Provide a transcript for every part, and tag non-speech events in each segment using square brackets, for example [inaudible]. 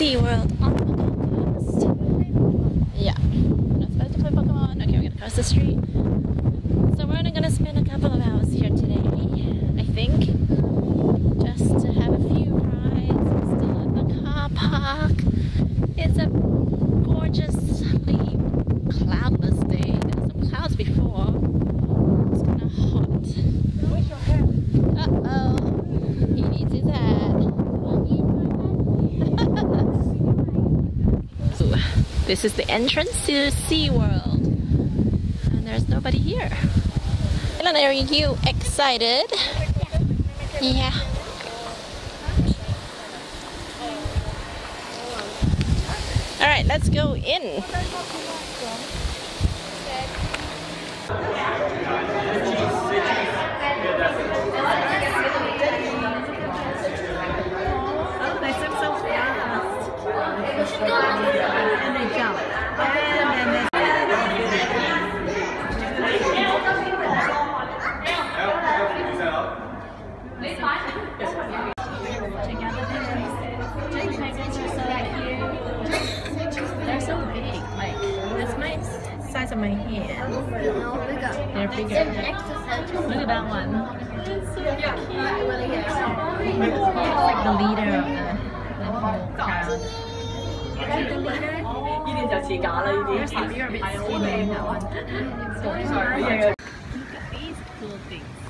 is SeaWorld on the Coast. Yeah. We're not supposed to play Pokemon. Okay, we're gonna cross the street. So we're only gonna spend a couple of hours here today, I think. Just to have a few rides. We're still at the car park. It's a gorgeously cloudless day. There were some clouds before. It's kinda hot. Uh-oh. He needs his hat. This is the entrance to the SeaWorld. And there's nobody here. Elena, are you excited? Yeah. All right, let's go in. my hands. They're bigger. Look at that one. It's like the leader of the, the whole crowd. That one. Look at these cool things.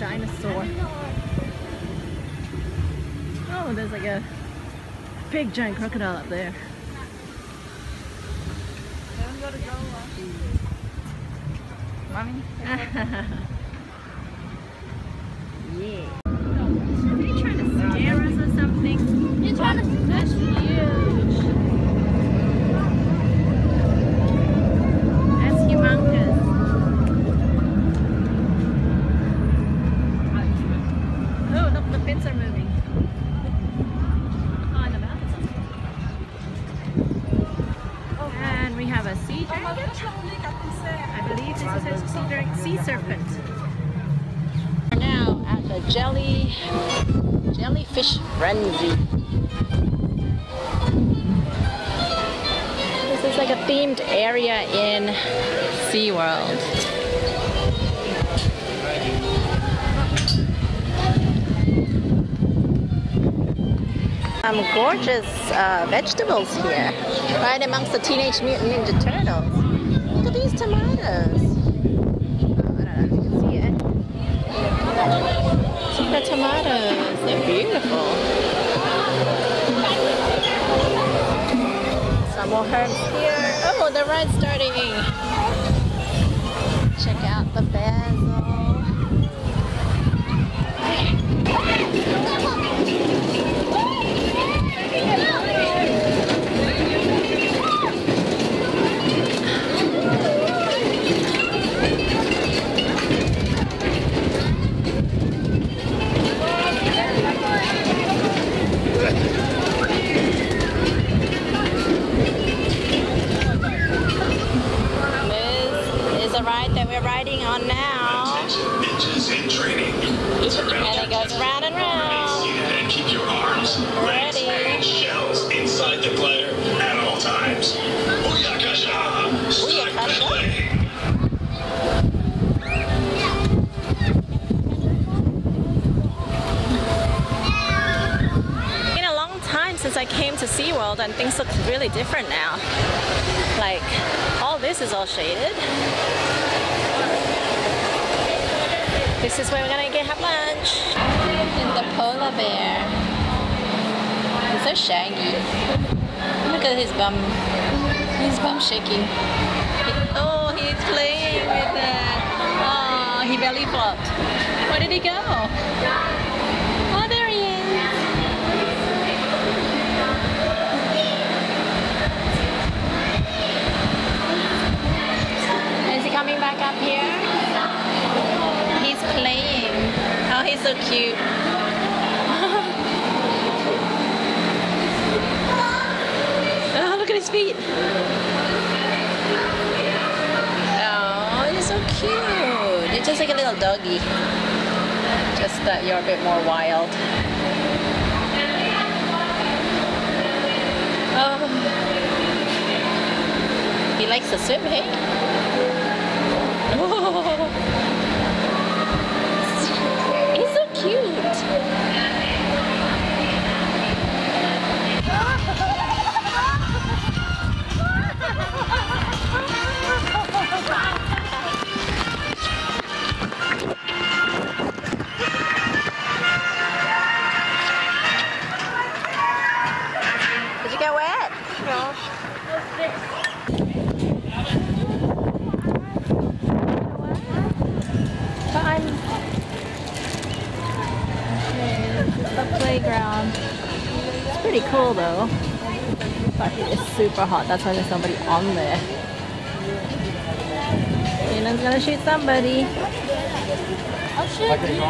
Dinosaur. Oh, there's like a big giant crocodile up there. Mommy? [laughs] Yeah. Are they trying to scare us or something? You're trying to. That's huge. That's humongous. Oh, look, the fins are moving. Oh, and the mouth is open. And we have a sea dragon. I believe this is a sea, serpent. We're now at the jelly jellyfish frenzy. This is like a themed area in SeaWorld. Some gorgeous uh, vegetables here, right amongst the Teenage Mutant Ninja Turtles. Look at these tomatoes. Oh, I don't know if you can see it. The tomatoes. They're beautiful. Some more herbs here. Oh, the ride's starting. the ride that we're riding on now. And it goes round and round. Ready. keep your arms, legs, and shells inside the glider at all times. Since I came to SeaWorld and things look really different now. Like, all this is all shaded. This is where we're gonna get have lunch. And the polar bear. He's so shaggy. Look at his bum. His bum shaking. Oh, he's playing with it. Oh, he belly flopped. Where did he go? Oh, there he is. Is he coming back up here? He's playing. Oh, he's so cute. [laughs] oh, look at his feet. Oh, he's so cute. You're just like a little doggy. Just that you're a bit more wild. Oh. He likes to swim, hey? Pretty cool though. But it is super hot. That's why there's nobody on there. Caelyn's gonna shoot somebody. I'll shoot Okay,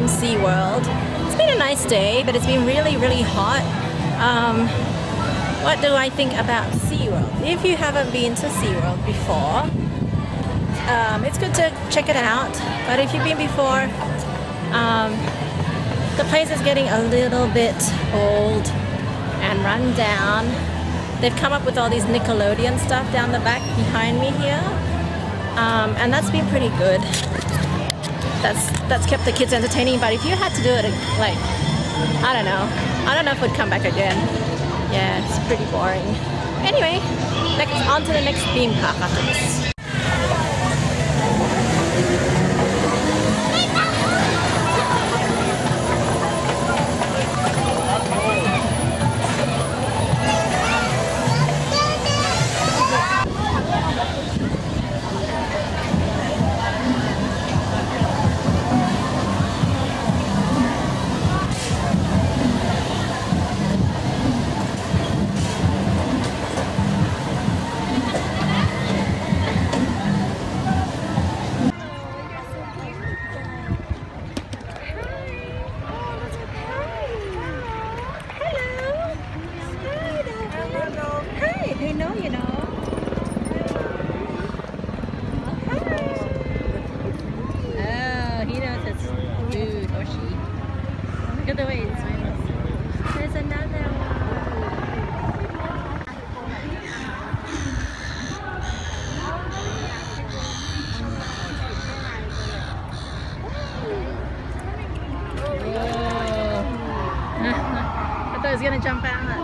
from SeaWorld. It's been a nice day, but it's been really, really hot. Um, what do I think about SeaWorld? If you haven't been to SeaWorld before, um, it's good to check it out. But if you've been before, um, the place is getting a little bit old and run down. They've come up with all these Nickelodeon stuff down the back behind me here um, and that's been pretty good. That's that's kept the kids entertaining. But if you had to do it, like I don't know, I don't know if it would come back again. Yeah, it's pretty boring. Anyway, next on to the next theme park after this. Was gonna jump out.